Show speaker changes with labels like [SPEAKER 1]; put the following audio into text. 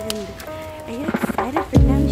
[SPEAKER 1] And I get excited for them.